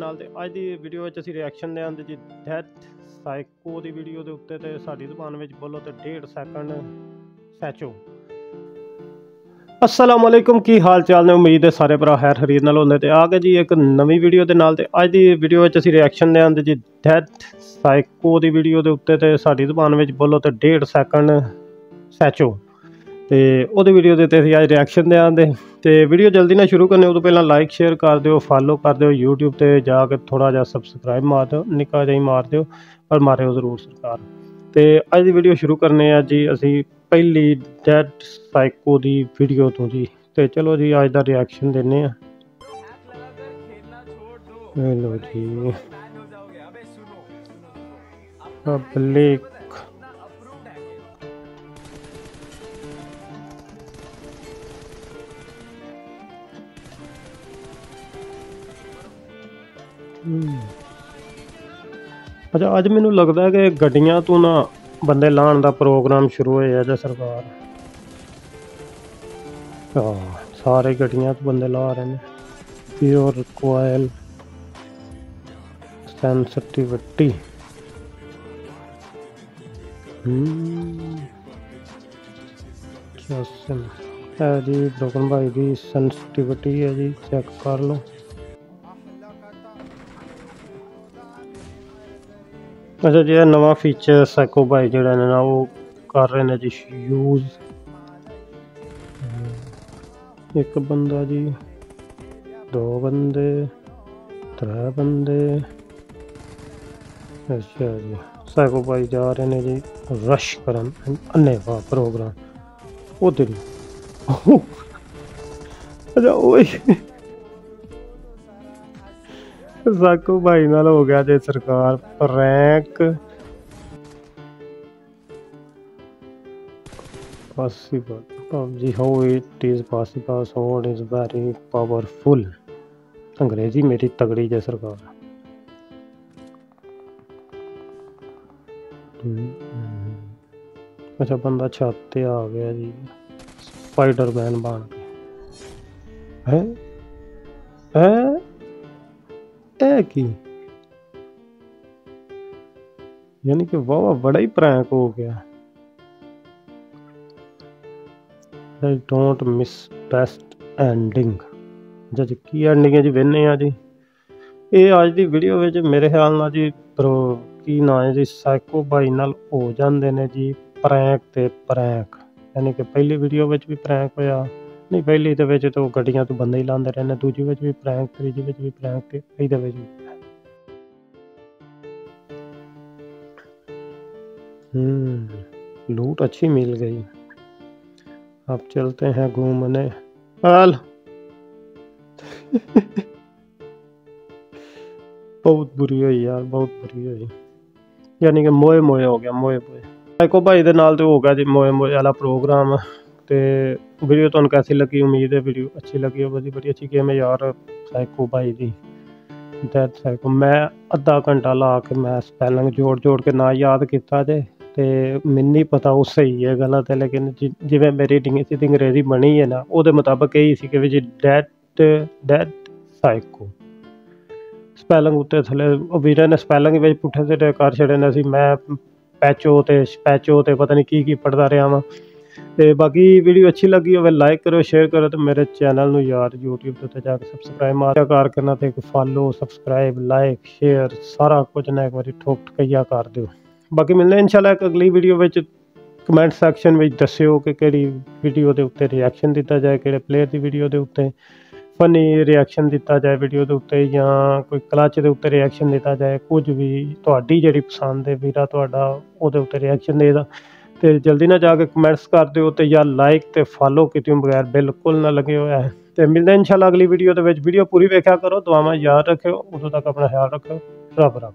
ਨਾਲ ਤੇ ਅੱਜ ਦੀ ਵੀਡੀਓ ਵਿੱਚ ਅਸੀਂ ਰਿਐਕਸ਼ਨ ਦੇਾਂਗੇ ਜੀ ਡੈਥ ਸਾਈਕੋ ਦੀ ਵੀਡੀਓ ਦੇ ਉੱਤੇ ਤੇ ਸਾਡੀ ਜ਼ੁਬਾਨ ਵਿੱਚ ਬੋਲੋ ਤੇ 1.5 ਸੈਕਿੰਡ ਸੈਚੋ। ਅਸਲਾਮ ਅਲੈਕੁਮ, ਕੀ ਹਾਲ ਚਾਲ ਨੇ? ਉਮੀਦ ਹੈ ਸਾਰੇ ਭਰਾ ਹੈਰ ਹਰੀਰ ਨਾਲ ਹੁੰਦੇ ਤੇ ਆ ਗਏ ਜੀ ਇੱਕ ਨਵੀਂ ਵੀਡੀਓ ਦੇ ਨਾਲ ਤੇ ਅੱਜ ਦੀ ਵੀਡੀਓ ਵਿੱਚ ਅਸੀਂ ਰਿਐਕਸ਼ਨ ਦੇਾਂਗੇ ਜੀ ਡੈਥ ਸਾਈਕੋ ਦੀ ਵੀਡੀਓ ਦੇ ਉੱਤੇ ਤੇ ਸਾਡੀ ਜ਼ੁਬਾਨ ਵਿੱਚ ਬੋਲੋ ਤੇ 1.5 ਸੈਕਿੰਡ ਸੈਚੋ। ਤੇ ਉਹਦੀ ਵੀਡੀਓ ਦੇ ਉੱਤੇ ਅਸੀਂ ਅੱਜ ਰਿਐਕਸ਼ਨ ਦੇਾਂਗੇ ਤੇ ਵੀਡੀਓ ਜਲਦੀ ਨਾਲ ਸ਼ੁਰੂ ਕਰਨੇ, ਉਦੋਂ ਪਹਿਲਾਂ ਲਾਈਕ ਸ਼ੇਅਰ ਕਰ ਦਿਓ ਫਾਲੋ ਕਰ ਦਿਓ YouTube ਤੇ, ਜਾ ਕੇ ਥੋੜਾ ਜਿਹਾ ਸਬਸਕ੍ਰਾਈਬ ਮਾਰ ਦਿਓ, ਨਿੱਕਾ ਜਿਹਾ ਹੀ ਮਾਰ ਦਿਓ, ਪਰ ਮਾਰਿਓ ਜ਼ਰੂਰ ਸਰਕਾਰ ਤੇ ਅੱਜ ਦੀ ਵੀਡੀਓ ਸ਼ੁਰੂ ਕਰਨੇ ਆ ਜੀ, ਅਸੀਂ ਪਹਿਲੀ ਡੈਡ ਸਾਈਕੋ ਦੀ ਵੀਡੀਓ ਤੋਂ ਜੀ। ਤੇ ਚਲੋ ਜੀ, ਅੱਜ ਦਾ ਰਿਐਕਸ਼ਨ ਦਿੰਨੇ ਆ। ਇਹ ਲੋ ਜੀ ਪਬਲਿਕ ਅੱਛਾ, ਅੱਜ ਮੈਨੂੰ ਲੱਗਦਾ ਕਿ ਗੱਡੀਆਂ ਤੋਂ ਨਾ ਬੰਦੇ ਲਾਣ ਦਾ ਪ੍ਰੋਗਰਾਮ ਸ਼ੁਰੂ ਹੋਇਆ ਜਾਂ ਸਰਕਾਰ। ਹਾਂ, ਸਾਰੇ ਗੱਡੀਆਂ ਤੋਂ ਬੰਦੇ ਲਾ ਰਹੇ ਨੇ। ਪਿਓਰ ਕੋਇਲ ਸੈਂਸਿਟੀਵਿਟੀ ਹਮ ਜਸਨ ਹੈ। ਜੀ, ਬ੍ਰੋਕਨ ਭਾਈ ਦੀ ਸੈਂਸਿਟੀਵਿਟੀ ਹੈ ਜੀ, ਚੈੱਕ ਕਰ ਲਓ। ਅੱਛਾ ਜੀ ਇਹ ਨਵਾਂ ਫੀਚਰ ਸੈਕੋ ਬਾਈ ਜਿਹੜਾ ਨੇ ਨਾ ਉਹ ਕਰ ਰਹੇ ਨੇ ਜੀ ਯੂਜ਼ ਇੱਕ ਬੰਦਾ ਜੀ, ਦੋ ਬੰਦੇ, ਤਰੇ ਬੰਦੇ। ਅੱਛਾ ਜੀ ਸੈਕੋ ਬਾਈ ਜਾ ਰਹੇ ਨੇ ਜੀ ਰਸ਼ ਕਰਨ ਅੰਨੇਵਾ ਪ੍ਰੋਗਰਾਮ ਉਹ ਦਿਨ ਅੱਛਾ, ਓਏ। ਸਾਕੂ ਭਾਈ ਨਾਲ ਹੋ ਗਿਆ ਜੇ ਸਰਕਾਰ prank possible PUBG how it is possible so it is very powerful ਅੰਗਰੇਜ਼ੀ ਮੇਰੀ ਤਗੜੀ ਜੇ ਸਰਕਾਰ। ਅੱਛਾ, ਬੰਦਾ ਛੱਤ ਤੇ ਆ ਗਿਆ ਜੀ। ਸਪਾਈਡਰਮੈਨ ਬਣ ਕੇ ਹੈ? ਹੈ? ਇਹ ਕੀ? ਯਾਨੀ ਕਿ ਵਾਵਾ ਬੜਾ ਹੀ ਪ੍ਰੈਂਕ ਹੋ ਗਿਆ। I don't miss best ending ਜਦ ਕੀ ਐਂਡਿੰਗ ਹੈ ਜੀ? ਵੇਨੇ ਆ ਜੀ। ਇਹ ਅੱਜ ਦੀ ਵੀਡੀਓ ਵਿੱਚ ਮੇਰੇ ਖਿਆਲ ਨਾਲ ਜੀ ਪ੍ਰੋ ਕੀ ਨਾਂ ਹੈ ਜੀ? ਸਾਈਕੋ ਬਾਈ ਨਾਲ ਹੋ ਜਾਂਦੇ ਨੇ ਜੀ ਪ੍ਰੈਂਕ ਤੇ ਪ੍ਰੈਂਕ ਯਾਨੀ ਕਿ ਪਹਿਲੀ ਵੀਡੀਓ ਵਿੱਚ ਵੀ ਪ੍ਰੈਂਕ ਹੋਇਆ। ਨਹੀਂ ਪਹਿਲੀ ਦੇ ਵਿੱਚ ਤਾਂ ਗੱਡੀਆਂ ਤੋਂ ਬੰਦੇ ਹੀ ਲਾਉਂਦੇ ਰਹੇ ਨੇ ਦੂਜੀ ਵਿੱਚ ਵੀ ਪ੍ਰੈਂਕ ਤੀਜੀ ਵਿੱਚ ਵੀ ਪ੍ਰੈਂਕ ਤੇ ਇਹਦੇ ਵਿੱਚ ਵੀ हम्म लूट अच्छी मिल गई अब चलते हैं घूमने हाल बहुत बुरी हुई यार बहुत बुरी हुई यानी कि मोए मोए हो गया मोए मोए साइको भाई ਦੇ ਨਾਲ ਤੇ ਹੋ ਗਿਆ ਜੀ ਮੋਏ ਮੋਏ ਵਾਲਾ ਪ੍ਰੋਗਰਾਮ ਤੇ ਵੀਡੀਓ ਤੁਹਾਨੂੰ ਕੈਸੀ ਲੱਗੀ? ਉਮੀਦ ਹੈ ਵੀਡੀਓ ਅੱਛੀ ਲੱਗੀ ਹੋਵੇਗੀ। ਬੜੀ ਅੱਛੀ ਗੇਮ ਹੈ ਯਾਰ psycho Bhai the. That psycho ਮੈਂ ਅੱਧਾ ਘੰਟਾ ਲਾ ਕੇ ਮੈਂ ਸਪੈਲਿੰਗ ਜੋੜ ਜੋੜ ਕੇ ਨਾ ਯਾਦ ਕੀਤਾ ਜੇ ਤੇ ਮੈਨੂੰ ਨਹੀਂ ਪਤਾ ਉਹ ਸਹੀ ਹੈ, ਗਲਤ ਹੈ। ਲੇਕਿਨ ਜਿਵੇਂ ਮੇਰੀ ਰੀਡਿੰਗ ਸੀ ਅੰਗਰੇਜ਼ੀ ਬਣੀ ਹੈ ਨਾ, ਉਹਦੇ ਮੁਤਾਬਕ ਇਹ ਸੀ ਕਿ ਵੀ ਜੀ ਡੈਟ ਡੈਟ ਸਾਈਕੋ ਸਪੈਲਿੰਗ ਉੱਤੇ ਥੱਲੇ ਵੀਰਾਂ ਨੇ ਸਪੈਲਿੰਗ ਵਿੱਚ ਪੁੱਠੇ ਸਿੱਧੇ ਕਰ ਛੜੇ ਨੇ ਸੀ ਮੈਂ ਪੈਚੋ ਤੇ ਸਪੈਚੋ ਤੇ ਪਤਾ ਨਹੀਂ ਕੀ ਕੀ ਪੜਦਾ ਰਿਹਾ ਵਾਂ। ਤੇ ਬਾਕੀ ਵੀਡੀਓ ਅੱਛੀ ਲੱਗੀ ਹੋਵੇ ਲਾਈਕ ਕਰੋ ਸ਼ੇਅਰ ਕਰੋ ਤੇ ਮੇਰੇ ਚੈਨਲ ਨੂੰ ਯਾਰ YouTube ਤੇ ਉੱਤੇ ਜਾ ਕੇ ਸਬਸਕ੍ਰਾਈਬ ਮਾਰਿਆ ਕਰ ਕਰਨਾ ਤੇ ਇੱਕ ਫਾਲੋ ਸਬਸਕ੍ਰਾਈਬ ਲਾਈਕ ਸ਼ੇਅਰ ਸਾਰਾ ਕੁਝ ਨਾ ਇੱਕ ਵਾਰੀ ਠੋਕ ਠਕਈਆ ਕਰ ਦਿਓ। ਬਾਕੀ ਮਿਲਦੇ ਇਨਸ਼ਾਅੱਲਾ ਇੱਕ ਅਗਲੀ ਵੀਡੀਓ ਵਿੱਚ। ਕਮੈਂਟ ਸੈਕਸ਼ਨ ਵਿੱਚ ਦੱਸਿਓ ਕਿ ਕਿਹੜੀ ਵੀਡੀਓ ਦੇ ਉੱਤੇ ਰਿਐਕਸ਼ਨ ਦਿੱਤਾ ਜਾਏ, ਕਿਹੜੇ ਪਲੇਅਰ ਦੀ ਵੀਡੀਓ ਦੇ ਉੱਤੇ ਫਨੀ ਰਿਐਕਸ਼ਨ ਦਿੱਤਾ ਜਾਏ ਵੀਡੀਓ ਦੇ ਉੱਤੇ ਜਾਂ ਕੋਈ ਕਲਚ ਦੇ ਉੱਤੇ ਰਿਐਕਸ਼ਨ ਦਿੱਤਾ ਜਾਏ, ਕੁਝ ਵੀ ਤੁਹਾਡੀ ਜਿਹੜੀ ਪਸੰਦ ਹੈ ਵੀਰਾ ਤੁਹਾਡਾ ਉਹਦੇ ਉੱਤੇ ਰਿਐਕਸ਼ਨ ਦੇਦਾ ਤੇ ਜਲਦੀ ਨਾਲ ਜਾ ਕੇ ਕਮੈਂਟਸ ਕਰ ਦਿਓ ਤੇ ਜਾਂ ਲਾਈਕ ਤੇ ਫਾਲੋ ਕੀਤਿਓ ਬਗੈਰ ਬਿਲਕੁਲ ਨਾ ਲੱਗੇ ਹੋਇਆ ਹੈ ਤੇ ਮਿਲਦੇ ਇਨਸ਼ਾਅੱਲਾ ਅਗਲੀ ਵੀਡੀਓ ਦੇ ਵਿੱਚ। ਵੀਡੀਓ ਪੂਰੀ ਵੇਖਿਆ ਕਰੋ, ਦੁਆਵਾਂ ਯਾਦ ਰੱਖਿਓ, ਉਦੋਂ ਤੱਕ ਆਪਣਾ ਖਿਆਲ ਰੱਖਿਓ, ਰੱਬ ਰੱਖ।